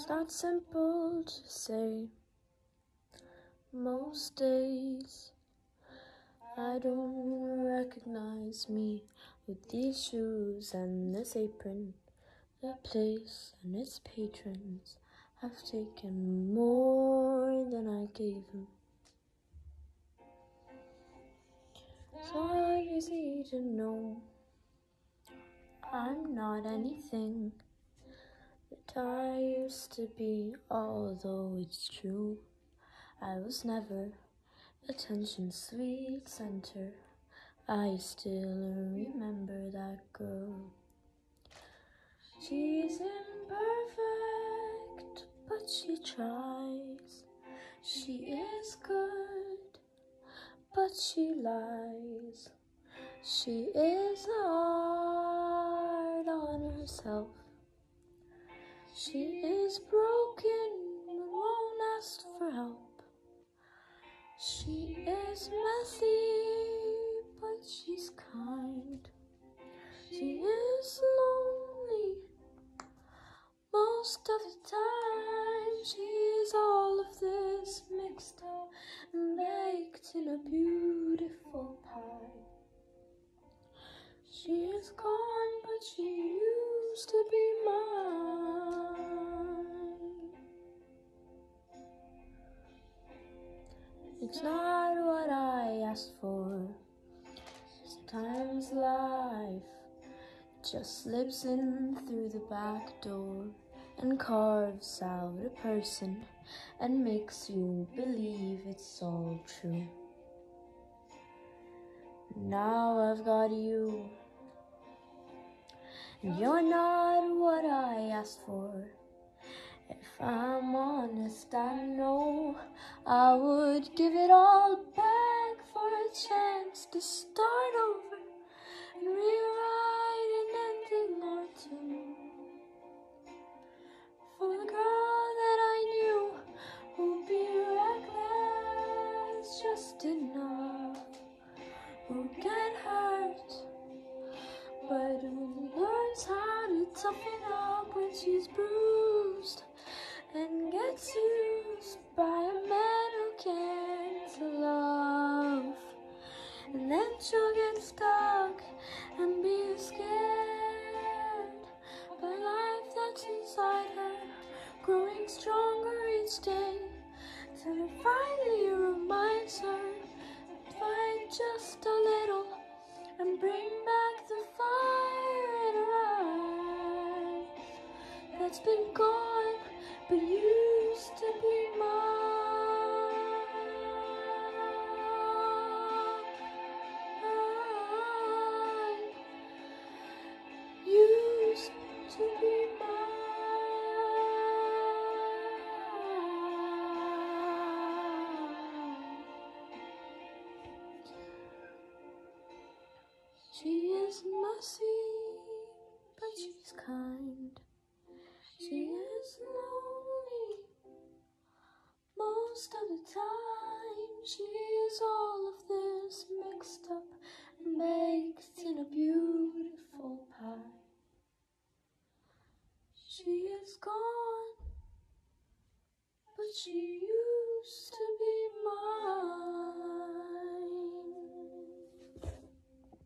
It's not simple to say. Most days I don't recognize me with these shoes and this apron. The place and its patrons have taken more than I gave them. Not easy to know I'm not anything I used to be, although it's true. I was never attention sweet center. I still remember that girl. She's imperfect, but she tries. She is good, but she lies. She is hard on herself. She is broken and won't ask for help. She is messy, but she's kind. She is lonely most of the time. She's all of this mixed up baked in a beautiful pie. She is gone, but she used to be It's not what I asked for. Sometimes life just slips in through the back door and carves out a person and makes you believe it's all true. Now I've got you, and you're not what I asked for. If I'm honest, I know I would give it all back for a chance to start over and rewrite an ending or two. For the girl that I knew who'd be reckless just enough, who get hurt, but who learns how to toughen up when she's bruised used by a man who can't love. And then she'll get stuck and be scared by life that's inside her, growing stronger each day. Till it finally reminds her to fight just a little and bring back the fire in her eyes that's been gone but used She is messy, but she's kind. Most of the time. She is all of this mixed up and baked in a beautiful pie. She is gone, but she